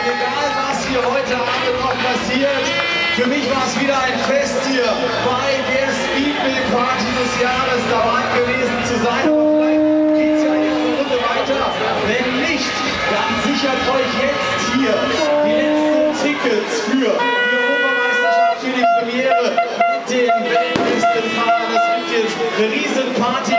Und egal, was hier heute Abend noch passiert, für mich war es wieder ein Fest hier bei der Speedmill Party des Jahres dabei gewesen zu sein. Und vielleicht geht es ja eine Runde weiter. Wenn nicht, dann sichert euch jetzt hier die letzten Tickets für die Europameisterschaft, für die Premiere mit den besten Fahrern. Es gibt jetzt eine riesen Party.